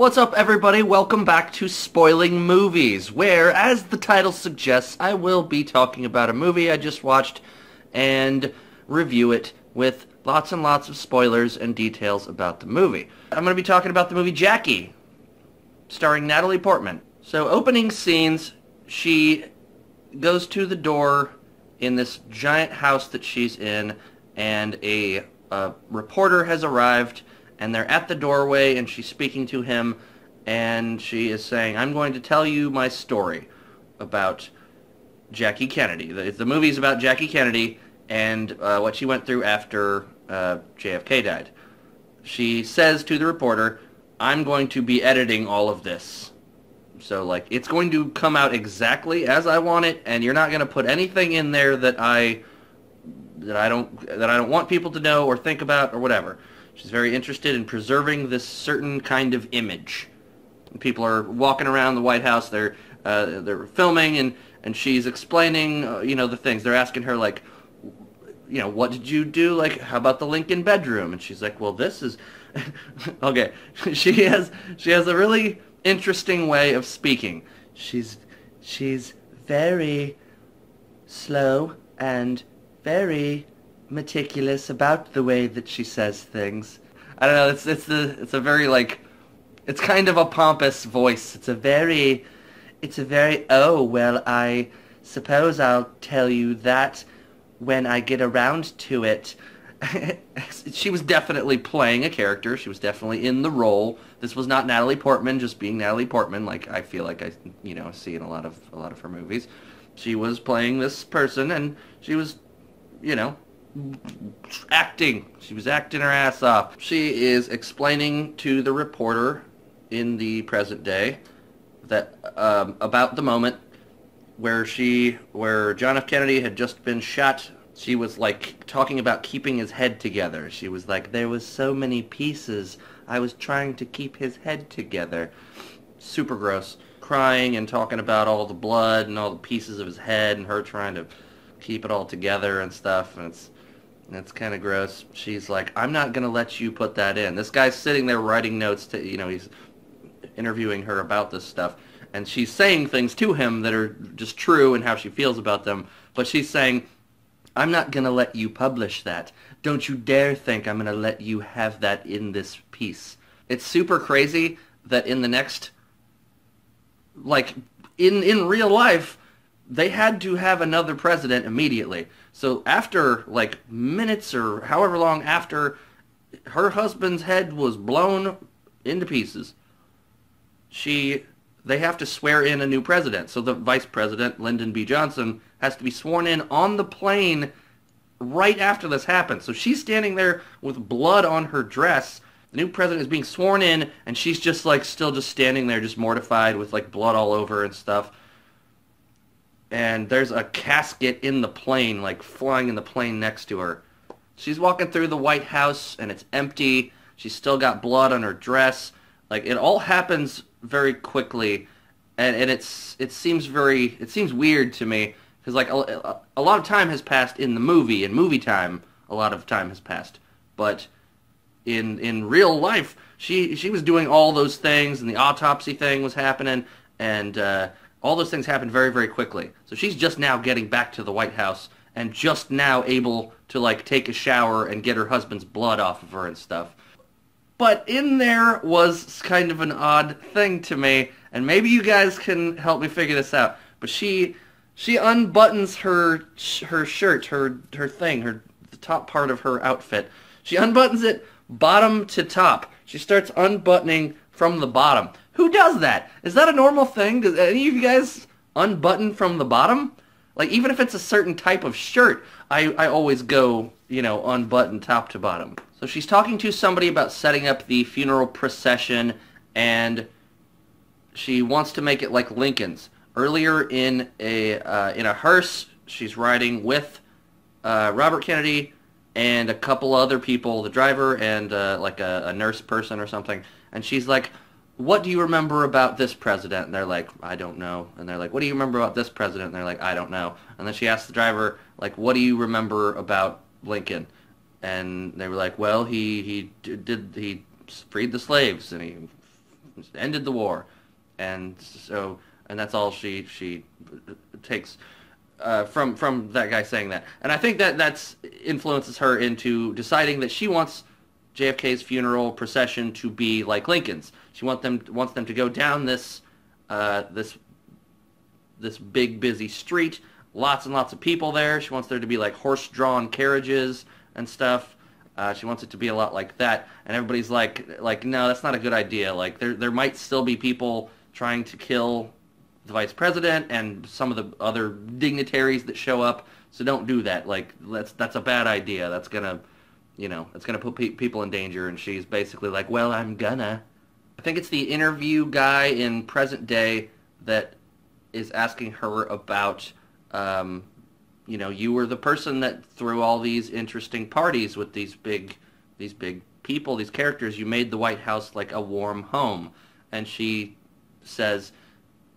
What's up, everybody? Welcome back to Spoiling Movies, where, as the title suggests, I will be talking about a movie I just watched and review it with lots and lots of spoilers and details about the movie. I'm going to be talking about the movie Jackie, starring Natalie Portman. So, opening scenes, she goes to the door in this giant house that she's in, and a, a reporter has arrived and they're at the doorway and she's speaking to him and she is saying, I'm going to tell you my story about Jackie Kennedy. The, the movie's about Jackie Kennedy and uh, what she went through after uh, JFK died. She says to the reporter, I'm going to be editing all of this. So, like, it's going to come out exactly as I want it, and you're not going to put anything in there that I that I don't that I don't want people to know or think about or whatever. She's very interested in preserving this certain kind of image. People are walking around the White House. They're uh, they're filming, and and she's explaining, uh, you know, the things. They're asking her like, you know, what did you do? Like, how about the Lincoln bedroom? And she's like, well, this is okay. she has she has a really interesting way of speaking. She's she's very slow and very meticulous about the way that she says things. I don't know. It's it's a it's a very like it's kind of a pompous voice. It's a very it's a very oh well I suppose I'll tell you that when I get around to it. she was definitely playing a character. She was definitely in the role. This was not Natalie Portman just being Natalie Portman like I feel like I you know see in a lot of a lot of her movies. She was playing this person and she was you know acting. She was acting her ass off. She is explaining to the reporter in the present day that um, about the moment where she, where John F. Kennedy had just been shot. She was like talking about keeping his head together. She was like, there was so many pieces. I was trying to keep his head together. Super gross. Crying and talking about all the blood and all the pieces of his head and her trying to keep it all together and stuff. And it's that's kind of gross. She's like, I'm not going to let you put that in. This guy's sitting there writing notes to, you know, he's interviewing her about this stuff. And she's saying things to him that are just true and how she feels about them. But she's saying, I'm not going to let you publish that. Don't you dare think I'm going to let you have that in this piece. It's super crazy that in the next, like, in, in real life, they had to have another president immediately. So after like minutes or however long after her husband's head was blown into pieces, she they have to swear in a new president. So the vice president, Lyndon B. Johnson, has to be sworn in on the plane right after this happens. So she's standing there with blood on her dress. The new president is being sworn in, and she's just like still just standing there, just mortified with like blood all over and stuff and there's a casket in the plane, like flying in the plane next to her. She's walking through the White House and it's empty. She's still got blood on her dress. Like it all happens very quickly, and, and it's it seems very it seems weird to me because like a, a lot of time has passed in the movie. In movie time, a lot of time has passed, but in in real life, she she was doing all those things, and the autopsy thing was happening, and uh, all those things happened very, very quickly. So she's just now getting back to the White House and just now able to like take a shower and get her husband's blood off of her and stuff. But in there was kind of an odd thing to me, and maybe you guys can help me figure this out. But she she unbuttons her her shirt, her her thing, her the top part of her outfit. She unbuttons it bottom to top. She starts unbuttoning from the bottom. Who does that? Is that a normal thing? Does any of you guys unbutton from the bottom? Like even if it's a certain type of shirt, I, I always go, you know, unbutton top to bottom. So she's talking to somebody about setting up the funeral procession and she wants to make it like Lincoln's. Earlier in a uh, in a hearse, she's riding with uh, Robert Kennedy and a couple other people, the driver and uh, like a, a nurse person or something. And she's like, what do you remember about this president? And they're like, I don't know. And they're like, what do you remember about this president? And they're like, I don't know. And then she asked the driver, like, what do you remember about Lincoln? And they were like, well, he he did he freed the slaves and he ended the war, and so and that's all she she takes uh, from from that guy saying that. And I think that that's influences her into deciding that she wants JFK's funeral procession to be like Lincoln's. She wants them wants them to go down this uh, this this big busy street, lots and lots of people there. She wants there to be like horse-drawn carriages and stuff. Uh, she wants it to be a lot like that, and everybody's like, like, no, that's not a good idea. Like, there, there might still be people trying to kill the vice president and some of the other dignitaries that show up. So don't do that. Like, that's that's a bad idea. That's gonna, you know, it's gonna put pe- people in danger. And she's basically like, well, I'm gonna. I think it's the interview guy in present day that is asking her about um, you know, you were the person that threw all these interesting parties with these big, these big people, these characters. You made the White House like a warm home. And she says,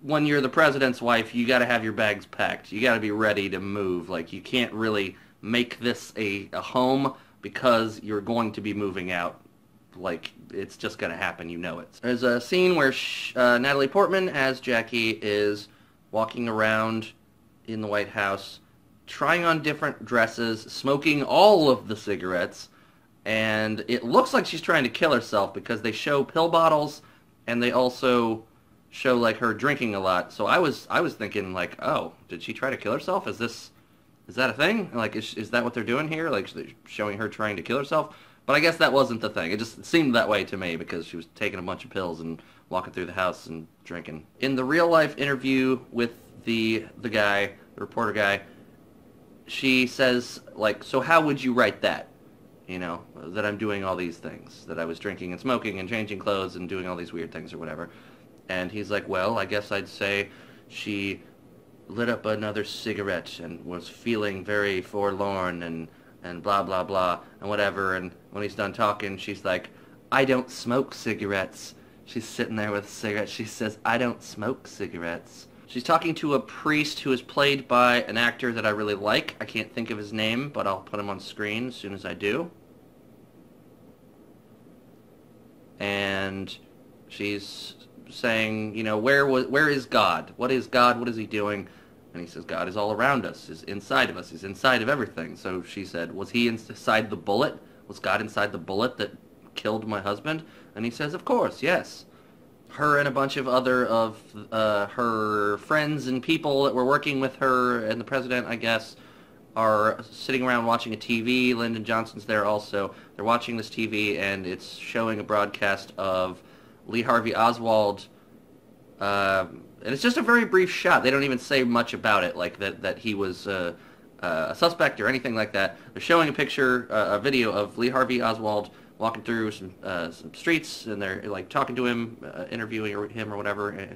when you're the president's wife, you got to have your bags packed. You got to be ready to move. Like you can't really make this a, a home because you're going to be moving out. Like it's just going to happen. You know it. There's a scene where uh, Natalie Portman as Jackie is walking around in the White House trying on different dresses, smoking all of the cigarettes, and it looks like she's trying to kill herself because they show pill bottles and they also show like her drinking a lot. So I was I was thinking like, oh, did she try to kill herself? Is this is that a thing? Like, is is that what they're doing here? Like showing her trying to kill herself? But I guess that wasn't the thing. It just seemed that way to me because she was taking a bunch of pills and walking through the house and drinking. In the real life interview with the the guy, the reporter guy, she says, like, so how would you write that? You know, that I'm doing all these things, that I was drinking and smoking and changing clothes and doing all these weird things or whatever. And he's like, well, I guess I'd say she lit up another cigarette and was feeling very forlorn and, and blah, blah, blah, and whatever. And when he's done talking, she's like, I don't smoke cigarettes. She's sitting there with a cigarette. She says, I don't smoke cigarettes. She's talking to a priest who is played by an actor that I really like. I can't think of his name, but I'll put him on screen as soon as I do. And she's saying, you know, where was where is God? What is God? What is he doing? And he says, God is all around us, is inside of us, is inside of everything. So she said, was he inside the bullet? Was God inside the bullet that killed my husband? And he says, of course, yes her and a bunch of other of uh, her friends and people that were working with her and the president, I guess, are sitting around watching a TV. Lyndon Johnson's there also. They're watching this TV, and it's showing a broadcast of Lee Harvey Oswald. Uh, and it's just a very brief shot. They don't even say much about it, like that, that he was uh, uh a suspect or anything like that. They're showing a picture, uh, a video of Lee Harvey Oswald walking through some uh, some streets, and they're like talking to him, uh, interviewing him or whatever, uh,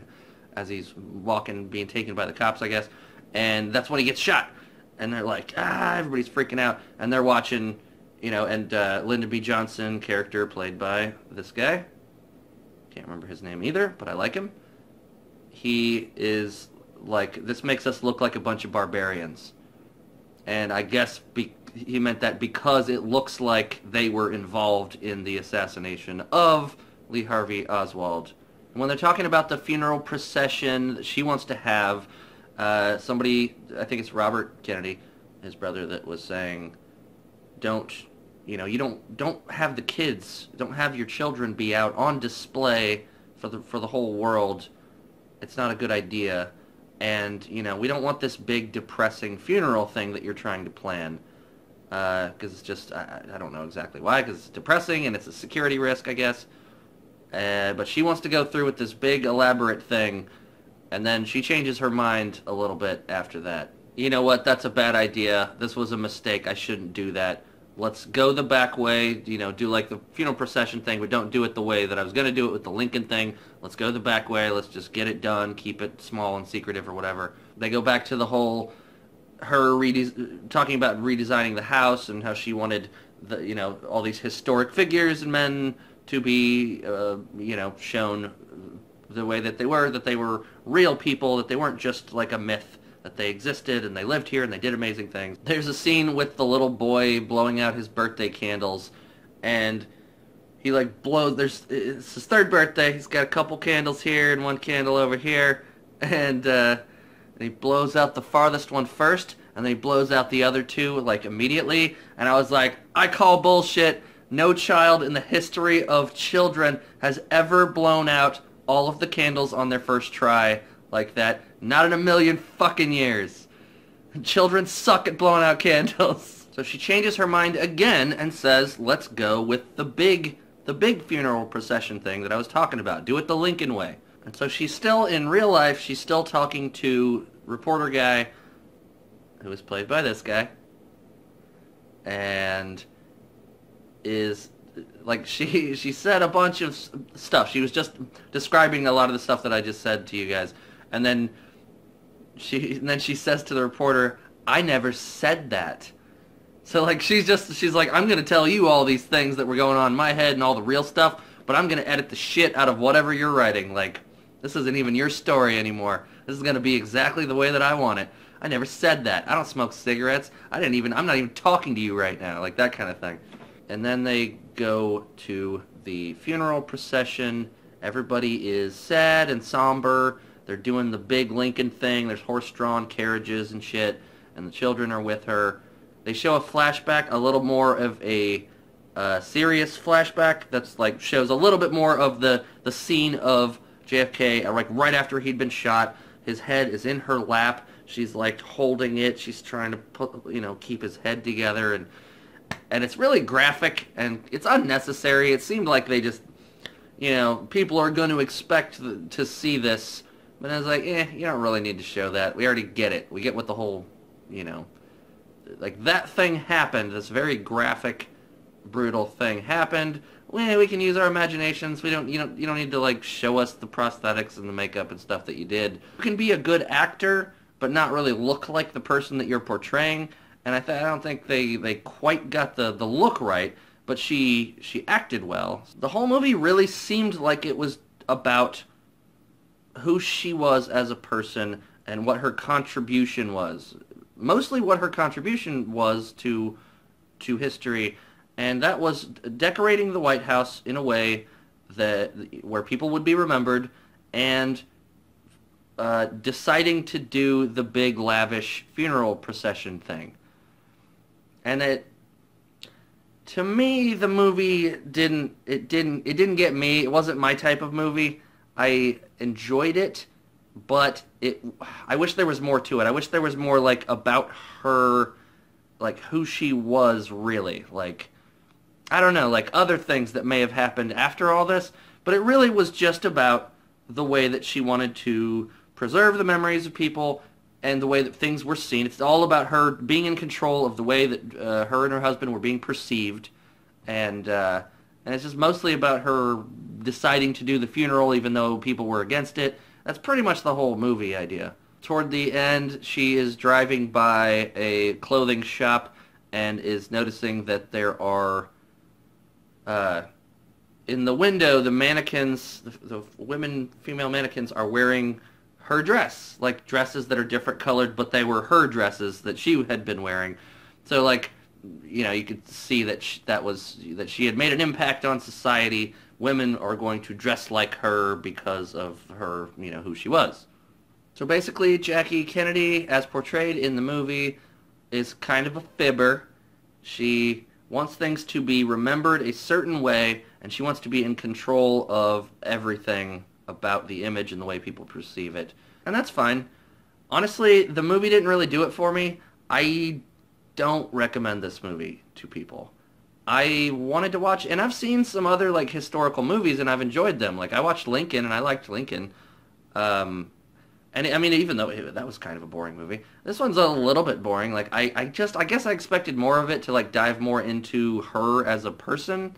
as he's walking, being taken by the cops, I guess. And that's when he gets shot. And they're like, ah, everybody's freaking out, and they're watching, you know, and uh, Lyndon B. Johnson character played by this guy. Can't remember his name either, but I like him. He is like this makes us look like a bunch of barbarians. And I guess be- he meant that because it looks like they were involved in the assassination of Lee Harvey Oswald. And when they're talking about the funeral procession that she wants to have, uh, somebody, I think it's Robert Kennedy, his brother, that was saying, don't, you know, you don't don't have the kids, don't have your children be out on display for the for the whole world. It's not a good idea. And, you know, we don't want this big depressing funeral thing that you're trying to plan because uh, it's just I, I, don't know exactly why because it's depressing and it's a security risk I guess. Uh, but she wants to go through with this big elaborate thing, and then she changes her mind a little bit after that. You know what? That's a bad idea. This was a mistake. I shouldn't do that. Let's go the back way. You know, do like the funeral procession thing, but don't do it the way that I was going to do it with the Lincoln thing. Let's go the back way. Let's just get it done. Keep it small and secretive or whatever. They go back to the whole her rede- talking about redesigning the house and how she wanted the you know all these historic figures and men to be uh, you know shown the way that they were that they were real people that they weren't just like a myth that they existed and they lived here and they did amazing things there's a scene with the little boy blowing out his birthday candles and he like blows. There's it's his third birthday. He's got a couple candles here and one candle over here, and uh, he blows out the farthest one first, and then he blows out the other two like immediately. And I was like, I call bullshit. No child in the history of children has ever blown out all of the candles on their first try like that. Not in a million fucking years. Children suck at blowing out candles. So she changes her mind again and says, let's go with the big, the big funeral procession thing that I was talking about. Do it the Lincoln way. And so she's still, in real life, she's still talking to reporter guy, who was played by this guy, and is like she she said a bunch of stuff. She was just describing a lot of the stuff that I just said to you guys, and then she and then she says to the reporter, "I never said that." So like she's just she's like, "I'm gonna tell you all these things that were going on in my head and all the real stuff, but I'm gonna edit the shit out of whatever you're writing. Like this isn't even your story anymore. This is gonna be exactly the way that I want it." I never said that. I don't smoke cigarettes. I didn't even. I'm not even talking to you right now. Like that kind of thing. And then they go to the funeral procession. Everybody is sad and somber. They're doing the big Lincoln thing. There's horse-drawn carriages and shit, and the children are with her. They show a flashback, a little more of a uh, serious flashback that's like shows a little bit more of the the scene of JFK, uh, like right after he'd been shot. His head is in her lap. She's like holding it. She's trying to put, you know, keep his head together, and and it's really graphic and it's unnecessary. It seemed like they just, you know, people are going to expect to see this, but I was like, eh, you don't really need to show that. We already get it. We get what the whole, you know, like that thing happened. This very graphic, brutal thing happened. Well, we can use our imaginations. We don't, you don't, you don't need to like show us the prosthetics and the makeup and stuff that you did. You can be a good actor, but not really look like the person that you're portraying and I, th- I don't think they, they quite got the, the look right, but she she acted well. The whole movie really seemed like it was about who she was as a person and what her contribution was. Mostly what her contribution was to to history, and that was decorating the White House in a way that where people would be remembered and uh, deciding to do the big lavish funeral procession thing. And it to me the movie didn't it didn't it didn't get me. It wasn't my type of movie i enjoyed it but it i wish there was more to it i wish there was more like about her like who she was really like i don't know like other things that may have happened after all this but it really was just about the way that she wanted to preserve the memories of people and the way that things were seen. It's all about her being in control of the way that uh, her and her husband were being perceived, and uh, and it's just mostly about her deciding to do the funeral even though people were against it. That's pretty much the whole movie idea. Toward the end, she is driving by a clothing shop and is noticing that there are uh, in the window the mannequins, the, the women, female mannequins are wearing her dress, like dresses that are different colored, but they were her dresses that she had been wearing. So like, you know, you could see that she, that was that she had made an impact on society. Women are going to dress like her because of her, you know, who she was. So basically, Jackie Kennedy, as portrayed in the movie, is kind of a fibber. She wants things to be remembered a certain way, and she wants to be in control of everything about the image and the way people perceive it. And that's fine. Honestly, the movie didn't really do it for me. I don't recommend this movie to people. I wanted to watch, and I've seen some other like historical movies, and I've enjoyed them. Like I watched Lincoln, and I liked Lincoln. Um, and I mean, even though it, that was kind of a boring movie, this one's a little bit boring. Like I, I just, I guess I expected more of it to like dive more into her as a person,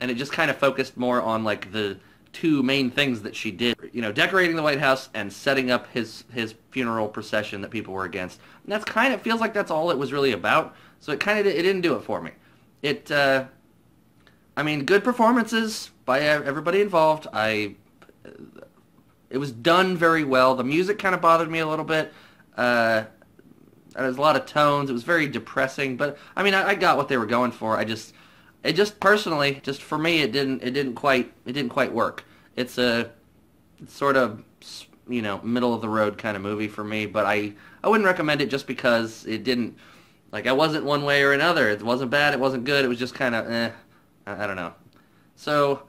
and it just kind of focused more on like the two main things that she did. You know, decorating the White House and setting up his his funeral procession that people were against. And that's kind of feels like that's all it was really about. So it kind of it didn't do it for me. It, uh, I mean, good performances by everybody involved. I, it was done very well. The music kind of bothered me a little bit. Uh, there was a lot of tones. It was very depressing, but I mean, I, I got what they were going for. I just it just personally, just for me, it didn't it didn't quite it didn't quite work. It's a it's sort of you know middle of the road kind of movie for me, but I I wouldn't recommend it just because it didn't like I wasn't one way or another. It wasn't bad, it wasn't good. It was just kind of eh. I, I don't know. So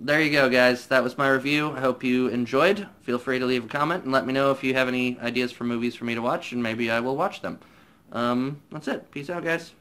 there you go, guys. That was my review. I hope you enjoyed. Feel free to leave a comment and let me know if you have any ideas for movies for me to watch, and maybe I will watch them. Um, that's it. Peace out, guys.